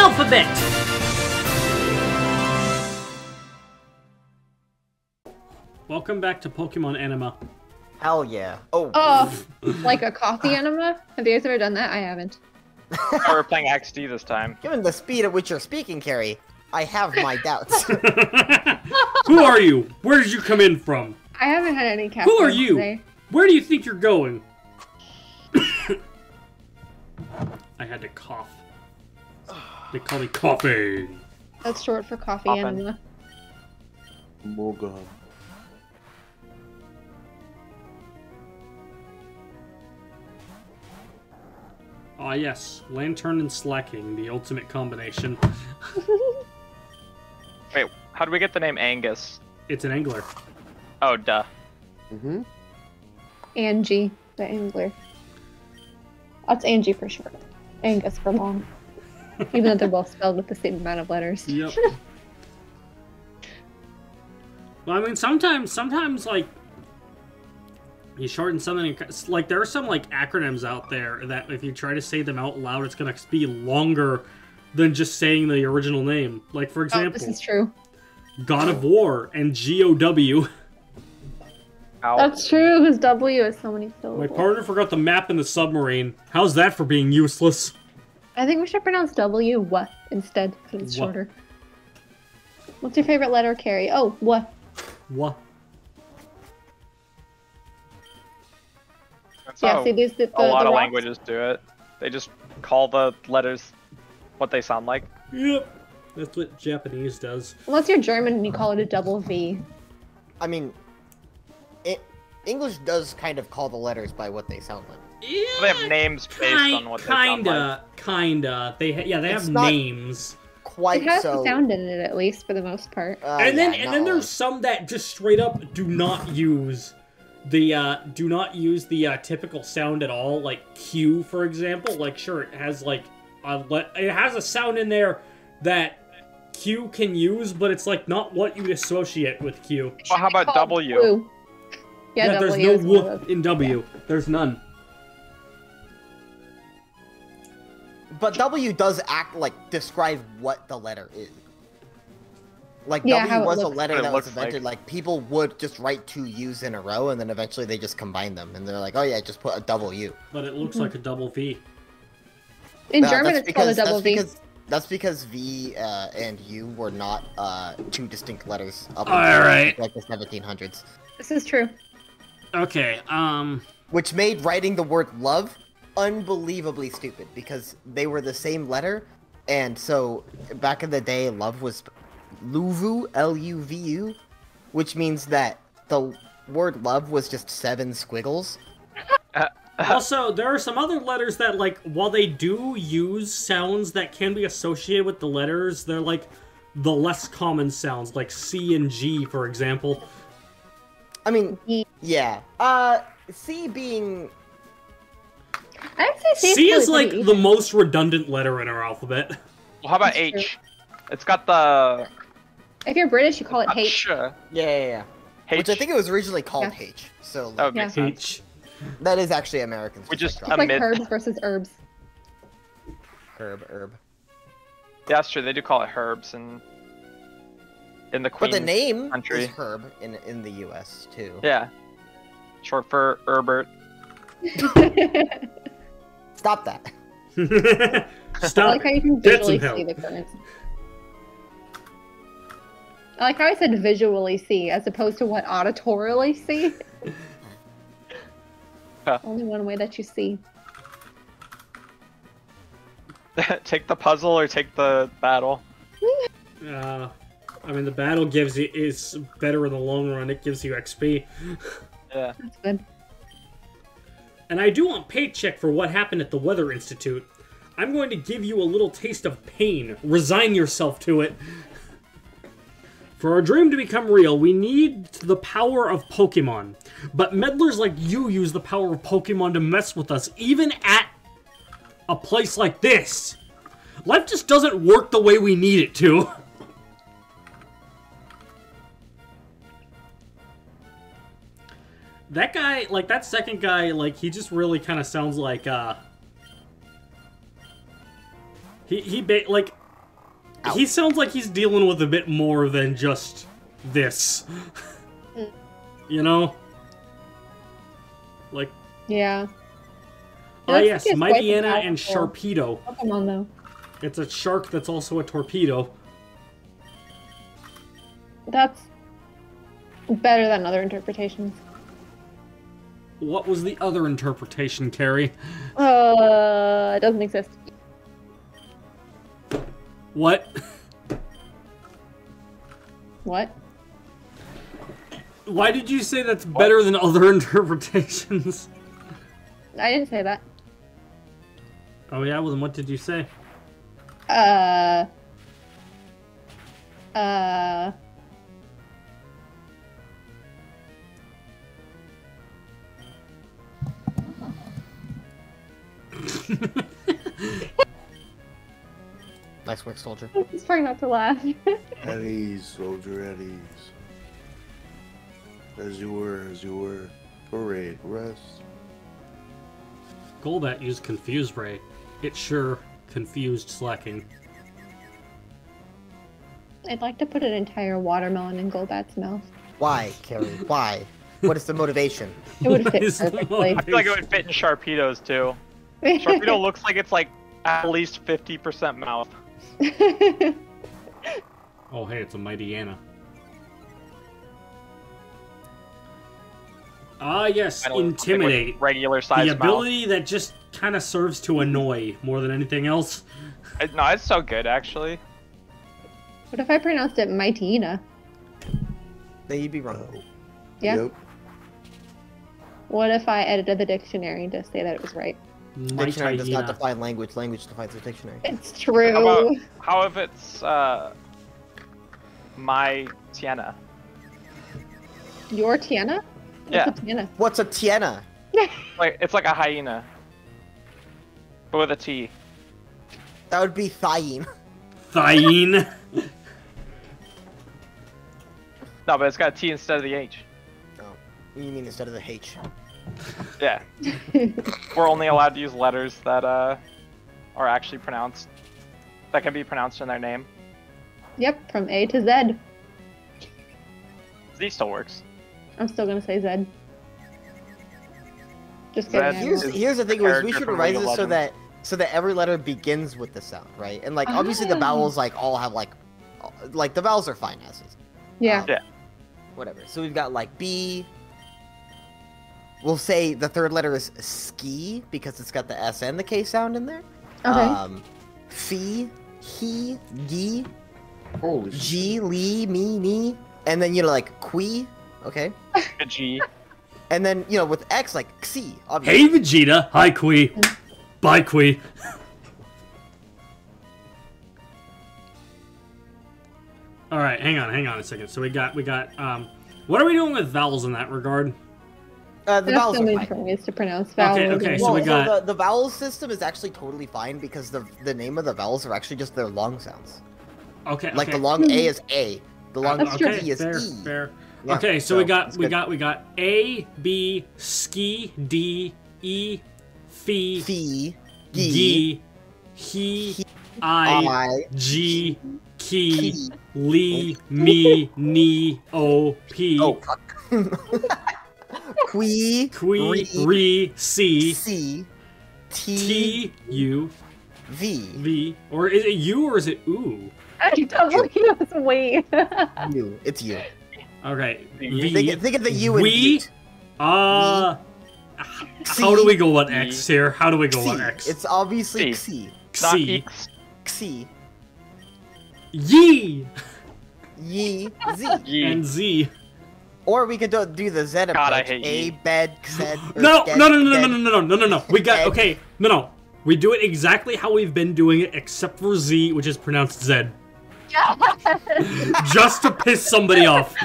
alphabet! Welcome back to Pokemon Anima. Hell yeah. Oh, Oh, like a coffee enema? Have you guys ever done that? I haven't. We're playing XD this time. given the speed at which you're speaking, Carrie, I have my doubts. Who are you? Where did you come in from? I haven't had any caffeine Who are you? today. Where do you think you're going? I had to cough. They call me Coffee. That's short for coffee Coffin. enema. Morgan. Ah yes, Lanturn and Slaking, the ultimate combination. Wait, how do we get the name Angus? It's an angler. Oh, duh. Mm-hmm. Angie, the angler. That's Angie for short. Angus for long. Even though they're both spelled with the same amount of letters. Yep. well, I mean, sometimes, sometimes like you shorten something. Like there are some like acronyms out there that if you try to say them out loud, it's gonna be longer than just saying the original name. Like for Oh, example, this is true. God of War and G O W. Ow. That's true, because W is so many syllables. My partner forgot the map in the submarine. How's that for being useless? I think we should pronounce W what instead, because it's Wha. shorter. What's your favorite letter, Carrie? Oh, what? What? That's Yeah, see, these the, the, a lot the of rocks- languages do it. They just call the letters what they sound like. Yep. That's what Japanese does. Unless you're German and you call it a double V. I mean, it, English does kind of call the letters by what they sound like. Yeah. They have names based on what they sound kinda, kinda. They ha- yeah, they It's have not- names. Quite It has so. a sound in it, at least, for the most part. uh, and then yeah, and then there's some that just straight up do not use the uh do not use the uh, typical sound at all like q for example like sure it has like a le- it has a sound in there that q can use but it's like not what you associate with q Well, how about W? blue. Yeah, there's W no is whoop in w there's none But W does act like describe what the letter is. Like Yeah, W was a letter that was looks like. invented. Like. people would just write two U's in a row, and then eventually they just combine them, and they're like, "Oh yeah, just put a double U." but it looks Mhm. like a double v In Uh, German, that's it's called a double that's V. Because, that's because V uh, and U were not uh, two distinct letters up All until right. like the 1700s, This is true. okay um which made writing the word love unbelievably stupid because they were the same letter, and so back in the day, love was Luvu, L-U-V-U, which means that the word love was just seven squiggles. also there are some other letters that like while they do use sounds that can be associated with the letters they're like the less common sounds like c and g for example I mean, yeah. Uh, C being I'd say C, c is probably like pretty the most redundant letter in our alphabet Well, how about That's true. H? It's got the If you're British, you call it not hate. sh. yeah, yeah, yeah. H. Which I think it was originally called Yeah. H. So That would Yeah. make sense. h that is actually American. We just- It's A like herbs versus herbs. herb, herb. Yeah, that's true. They do call it herbs and in the Queen. But the name country. is Herb in in the U.S. too. Yeah. Short for Herbert. Stop that. I stop like how you can visually see the currents. I like how I said visually see as opposed to what auditorily see. Huh. Only one way that you see. take the puzzle or take the battle. uh, i mean the battle gives you is better in the long run it gives you xp Yeah. That's good. And I do want paycheck for what happened at the Weather Institute. I'm going to give you a little taste of pain. Resign yourself to it. For our dream to become real, we need the power of Pokemon. But meddlers like you use the power of Pokemon to mess with us, even at a place like this. Life just doesn't work the way we need it to. That guy, like that second guy, like he just really kind of sounds like uh he he ba- like he sounds like he's dealing with a bit more than just this. you know? Like Yeah. Oh, looks yes, like he's Mighty Anna and for- Sharpedo. Pokemon though. It's a shark that's also a torpedo. That's better than other interpretations. What was the other interpretation, Carrie? Uh, it doesn't exist. What? What? Why did you say that's better than other interpretations? I didn't say that. Oh yeah, well then what did you say? Uh. Uh. Nice work, soldier. He's trying not to laugh. At ease, soldier, at ease. As you were, as you were. Parade, rest. Golbat used Confuse Ray. It sure confused Slaking. I'd like to put an entire watermelon in Golbat's mouth. Why, Carrie? Why? What is the motivation? It would fit perfectly. I feel like it would fit in Sharpedo's too. Sharpedo looks like it's like at least 50% mouth. Oh hey, it's a Mighty Anna. Ah yes, Kinda like Intimidate. Regular size The mouth. ability that just kind of serves to annoy more than anything else. No, it's so good actually. what if I pronounced it Mightyena? Then you'd be wrong. Yeah. Yep. What if I edited the dictionary to say that it was right? Dictionary does not define language. Language defines the dictionary. It's true. How about how if it's uh my Tiana? Your Tiana? What's Yeah. a Tiana? What's a Tiana? Like it's like a hyena. But with a T. That would be Thyene. Thyene. No, but it's got a T instead of the H. Oh, you mean instead of the H? Yeah. We're only allowed to use letters that uh are actually pronounced that can be pronounced in their name. Yep, from A to Z. Z still works. I'm still gonna say Z. Just Zed. kidding. I Here's here's the thing: a was we should from revise League this so that so that every letter begins with the sound, right? And like obviously the Ah. vowels like all have like like the vowels are fine as is. Yeah. Um, Yeah. Whatever. So we've got like B. We'll say the third letter is ski because it's got the S and the K sound in there. Okay. Um, Fee, he, gi, Holy shit. G, li, me, ni, and then you know like qui. Okay. A G. And then you know with X like xi. Obviously. hey Vegeta. Hi Kui. Bye Kui. All right, hang on, hang on a second. So we got we got um, what are we doing with vowels in that regard? Uh, the There's vowels so are many fine. different ways to pronounce vowels. Okay, okay, so well, we got- the, the vowel system is actually totally fine because the the name of the vowels are actually just their long sounds. Okay, Like okay. the long A is A, the long That's true. E is fair, E. fair. Yeah, okay, so, we got it's we good. got we got A B ski D E Fee Fee, G He He, I I, G Ki Ki. Li Me Ni O P Oh fuck. Qui, Qui Re, Re C C, T, T U V. V or is it U or is it ooh? I don't believe it was we. You. It's you. Okay. V. V. Think, think of the U and We- Ute. Uh, how do we go on X here? How do we go on X? It's obviously Xi. Xi. Not Xi. X. Xi. Yee Z. Yi. and Z. Or we could do, do the Z approach. God, I hate A, Yi. bed, Xed. or No, no, no, no, no, no, no, no, no, no, no. We got okay. No, no. We do it exactly how we've been doing it, except for Z, which is pronounced Zed. Just to piss somebody off.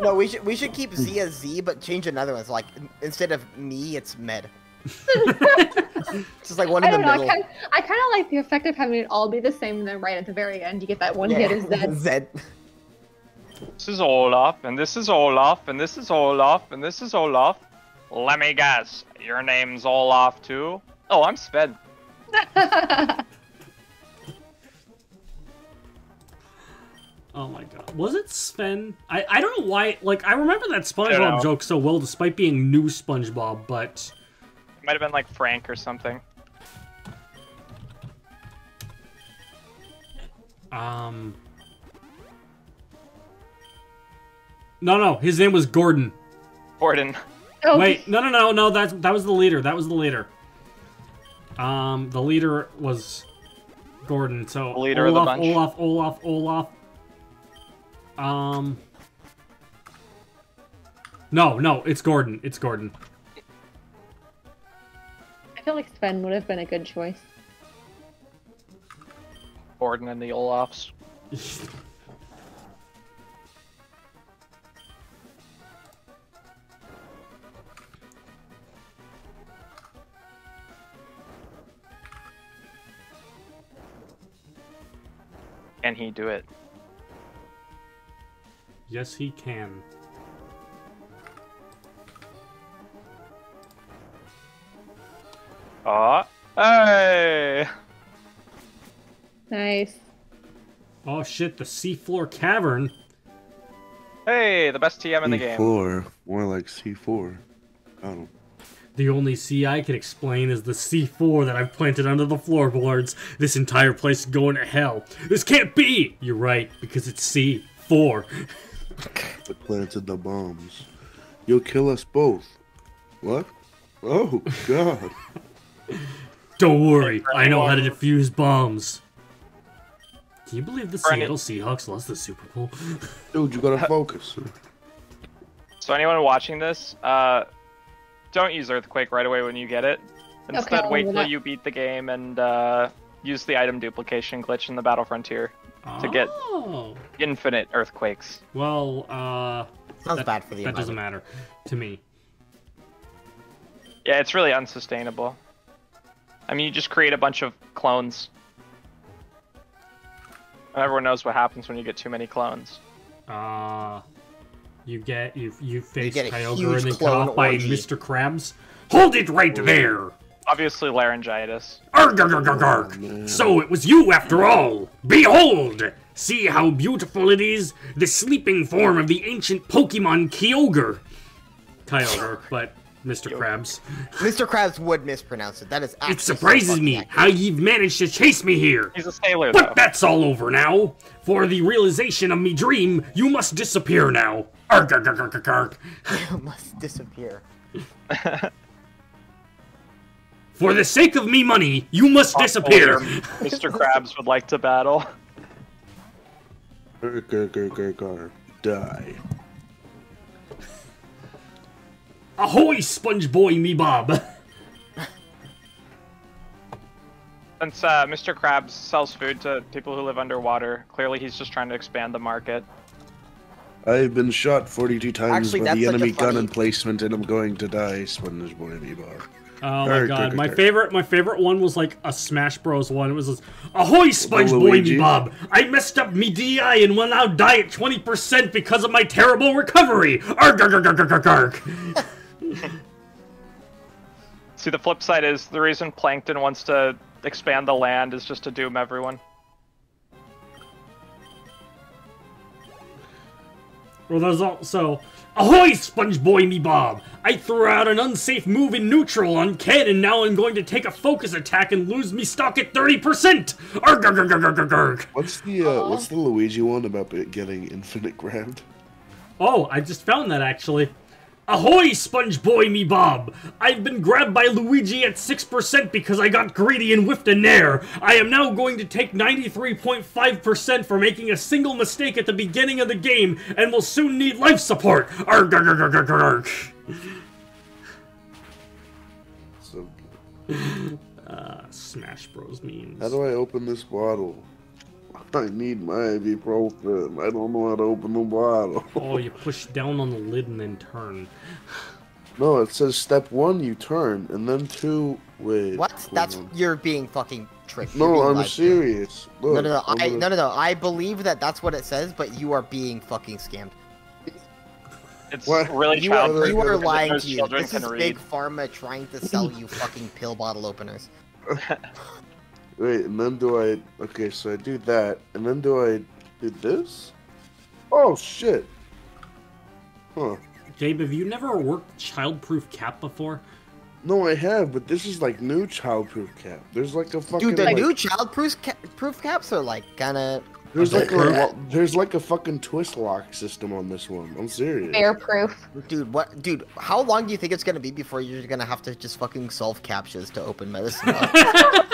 No, we should we should keep Z as Z, but change another one. It's like instead of me, it's Med. Just like one I in the don't know. I middle. kind, I kind of like the effect of having it all be the same, and then right at the very end, you get that one hit as that. Zed. This is Olaf, and this is Olaf, and this is Olaf, and this is Olaf. Let me guess, your name's Olaf too? Oh, I'm Sved. Oh my god. Was it Sven? I, I don't know why. Like, I remember that. SpongeBob joke so well, despite being new SpongeBob, but. It might have been like Frank or something. Um. No, no, his name was Gordon. Gordon. Oh, Wait, no, no, no, no. That's that was the leader. That was the leader. Um, the leader was Gordon. So The leader of the Olaf, bunch. Olaf, Olaf, Olaf. Um. No, no, it's Gordon. It's Gordon. I feel like Sven would have been a good choice. Gordon and the Olafs. Can he do it? yes, he can. Ah, hey! Nice. Oh shit! The seafloor cavern. Hey, the best TM in the game. C4, more like C4. Oh, The only C I can explain is the C4 that I've planted under the floorboards. This entire place is going to hell. This can't be! You're right, because it's C4. but planted the bombs. You'll kill us both. What? Oh, God. Don't worry, I know how to defuse bombs. Can you believe the For Seattle Seahawks lost the Super Bowl? Dude, you gotta focus. So anyone watching this, uh, don't use Earthquake right away when you get it. Instead, I'll wait do till that. you beat the game and uh, use the item duplication glitch in the Battle Frontier. To get- Oh. Infinite Earthquakes. Well, uh. Sounds that, bad for the That doesn't matter to me. Yeah, it's really unsustainable. I mean, you just create a bunch of clones. And everyone knows what happens when you get too many clones. Uh. You get. You, you face get a Kyogre and then cut off by orgy. Mr. Krabs. Hold it right there! Obviously, laryngitis. Arg, arg, arg, arg, arg. Oh, so it was you after all! Behold! See how beautiful it is? The sleeping form of the ancient Pokemon Kyogre. Kyogre, but Mr. Krabs. Mr. Krabs would mispronounce it. That is actually It surprises so me fucking how you've managed to chase me here. He's a sailor, though. But that's all over now. For the realization of me dream, you must disappear now. Arg, arg, arg, arg, arg, arg. accurate. must disappear. For the sake of me money, you must disappear. Mr. Krabs would like to battle. Die. Ahoy, sponge boy me bob. Since uh, Mr. Krabs sells food to people who live underwater, clearly he's just trying to expand the market. I've been shot 42 times Actually, by the such a enemy gun emplacement and I'm going to die, Sponge Boy Meatball. Oh my Arg, god, my favorite my favorite one was like a Smash Bros one. It was this, Ahoy Sponge Boy me Bob! I messed up me DI and will now die at 20% because of my terrible recovery! Arg arg arg arg arg arg arg. See, the flip side is the reason Plankton wants to expand the land is just to doom everyone. Well there's also Ahoy Sponge Boy me Bob! I threw out an unsafe move in neutral on Ken and now I'm going to take a focus attack and lose me stock at 30%! Arg arg arg arg arg arg arg. What's the uh, what's the Luigi one about getting infinite grabbed? Oh, I just found that actually. Ahoy, Sponge Boy me Bob! I've been grabbed by Luigi at 6% because I got greedy and whiffed a nair. I am now going to take 93.5% for making a single mistake at the beginning of the game and will soon need life support. Arg, arg, arg, arg, arg, arg. So uh, Smash Bros memes. How do I open this bottle? I need my ibuprofen. I don't know how to open the bottle. Oh, you push down on the lid and then turn. No, it says step one, you turn, and then two, wait. What? hold That's on. you're being fucking tricked. You're No, I'm lied serious. Look, No, no, no. I'm I gonna- no, no, no. I believe that that's what it says, but you are being fucking scammed. It's What? really You are, you are lying to you. This can is read. big pharma trying to sell you fucking pill bottle openers. Wait, and then do I? Okay, so I do that, and then do I do this? Oh shit! Huh? Gabe, have you never worked childproof cap before? No, I have, but this is like new childproof cap. There's like a fucking Dude, the like, new child proof ca- proof caps are like kind of. there's like a there's like a fucking twist lock system on this one. I'm serious. Bear proof. Dude, what? Dude, how long do you think it's gonna be before you're gonna have to just fucking solve captchas to open medicine?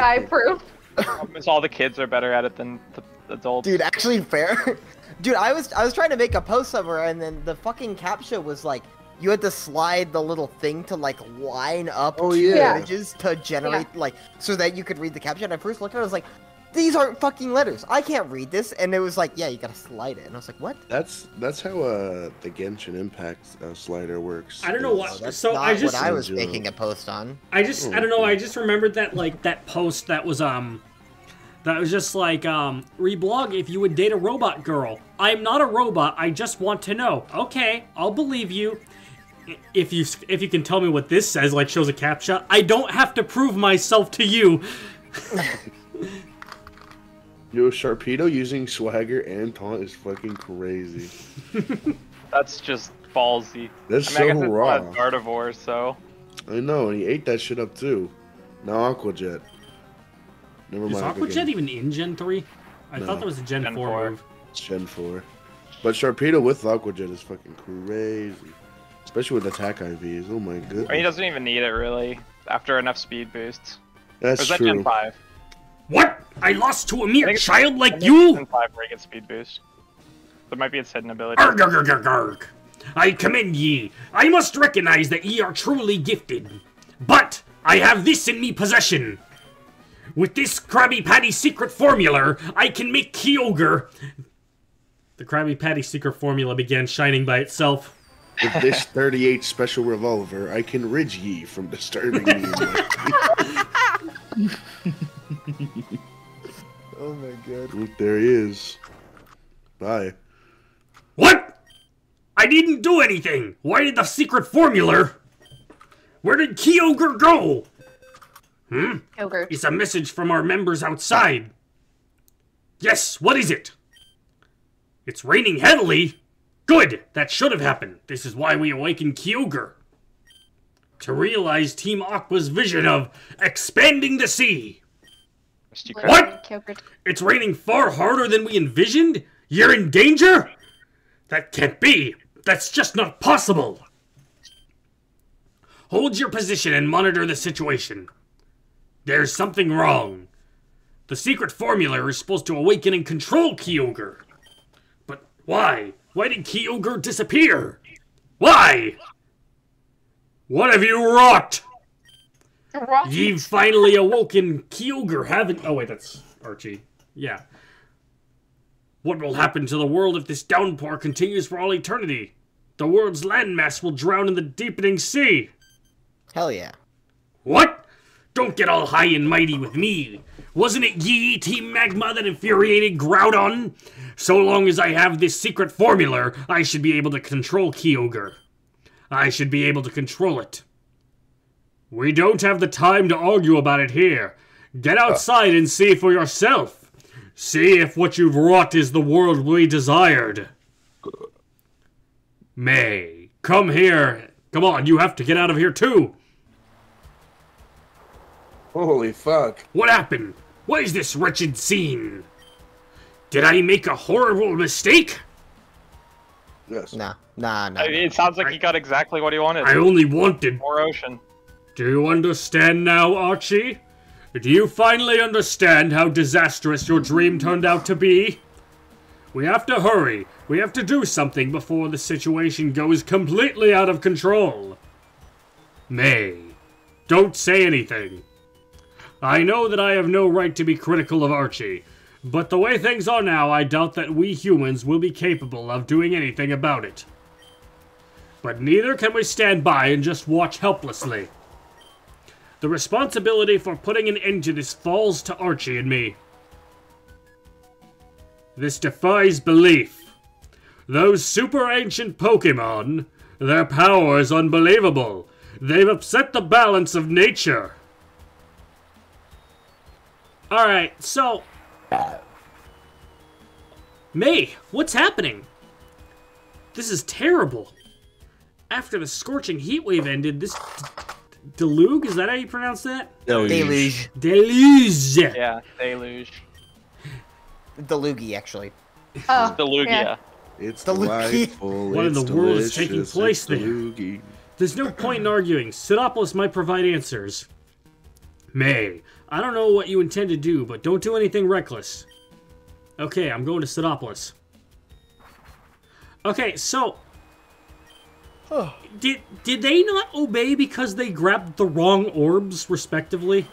Hut? AI proof. Problem is all the kids are better at it than the adults. Dude, actually fair. Dude, I was I was trying to make a post somewhere, and then the fucking captcha was like, you had to slide the little thing to like line up Oh, two yeah. images to generate like so that you could read the caption. And I first looked at it, I was like, these aren't fucking letters. I can't read this. And it was like, yeah, you gotta slide it. And I was like, what? That's that's how uh the Genshin Impact uh, slider works. I don't know is- what- Oh, So not I just- what I was making a post on. I just I don't know, I just remembered that like that post that was um that was just like um reblog if you would date a robot girl. I'm not a robot, I just want to know. Okay, I'll believe you. If you if you can tell me what this says, like shows a captcha, I don't have to prove myself to you. Yo, Sharpedo using swagger and taunt is fucking crazy. That's just ballsy. That's I mean, I so guess it's raw. not Gardevoir, so I know, and he ate that shit up too. Now Aquajet. Never Is mind. I Aquajet forget. even in Gen 3? I No. thought that was a Gen, Gen 4, 4. move. It's Gen 4. But Sharpedo with Aquajet is fucking crazy. Especially with attack IVs. Oh my I mean, he doesn't even need it really after enough speed boosts. Or That's is that true. Gen 5? What? I lost to a mere think child I like think it's you? Gen 5 where he gets speed boost. That might be its hidden ability. Arg, arg, arg, arg, arg. I commend ye. I must recognize that ye are truly gifted. But I have this in me possession. With this Krabby Patty secret formula, I can make Kyogre. The Krabby Patty secret formula began shining by itself. With this 38 special revolver, I can rid ye from disturbing me. in my Oh my god. Look, there he is. Bye. What? I didn't do anything. Why did the secret formula? Where did Kyogre go? Hmm? Yogurt. It's a message from our members outside. Yes, what is it? It's raining heavily. Good, that should have happened. This is why we awakened Kyogre. To realize Team Aqua's vision of expanding the sea. Misty Wait, Crab. What? It's raining far harder than we envisioned? You're in danger? That can't be. That's just not possible. Hold your position and monitor the situation. There's something wrong. The secret formula is supposed to awaken and control Kyogre. But why? Why did Kyogre disappear? Why? What have you wrought? Rock. You've finally awoken Kyogre, haven't? Oh wait, that's Archie. Yeah. What will happen to the world if this downpour continues for all eternity? The world's landmass will drown in the deepening sea. Hell yeah. What? Don't get all high and mighty with me. Wasn't it ye, Team Magma, that infuriated Groudon? So long as I have this secret formula, I should be able to control Kyogre. I should be able to control it. We don't have the time to argue about it here. Get uh. outside and see for yourself. See if what you've wrought is the world we desired. May, come here. Come on, you have to get out of here too. Holy fuck. What happened? What is this wretched scene? Did I make a horrible mistake? Yes. Nah, nah, nah. I mean, It sounds like he got exactly what he wanted. I only wanted. More ocean. Do you understand now, Archie? Do you finally understand how disastrous your dream turned out to be? We have to hurry. We have to do something before the situation goes completely out of control. May, Don't say anything. I know that I have no right to be critical of Archie, but the way things are now, I doubt that we humans will be capable of doing anything about it. But neither can we stand by and just watch helplessly. The responsibility for putting an end to this falls to Archie and me. This defies belief. Those super ancient Pokemon, their power is unbelievable. They've upset the balance of nature. Alright, so. May, what's happening? This is terrible. After the scorching heat wave ended, this. Deluge? Is that how you pronounce that? Deluge. Deluge! Yeah, deluge. Deluge, actually. Oh, Delugia. yeah. It's The Luigi. delightful. What in it's the world is taking place there? the. There's no point in arguing. Sootopolis might provide answers. May, I don't know what you intend to do, but don't do anything reckless. Okay, I'm going to Sootopolis. Okay, so did did they not obey because they grabbed the wrong orbs, respectively?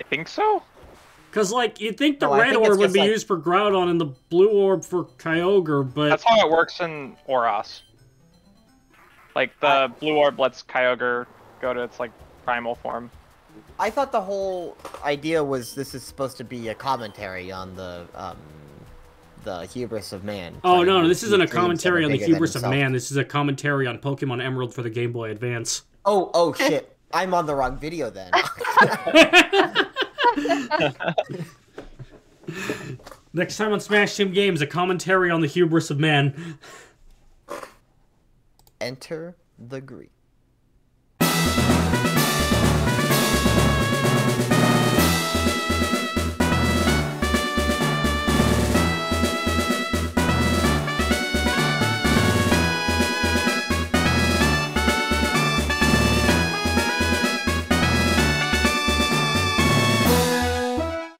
I think so. Because like you'd think the No, red think orb would be like- used for Groudon and the blue orb for Kyogre, but That's how it works in ORAS. Like the blue orb lets Kyogre go to its like primal form. I thought the whole idea was this is supposed to be a commentary on the um, the hubris of man. Oh no, no, this isn't a dreams that are commentary on the hubris of man. This is a commentary on Pokemon Emerald for the Game Boy Advance. Oh, oh shit! I'm on the wrong video then. Next time on Smash Team Games, a commentary on the hubris of man. Enter the Greek.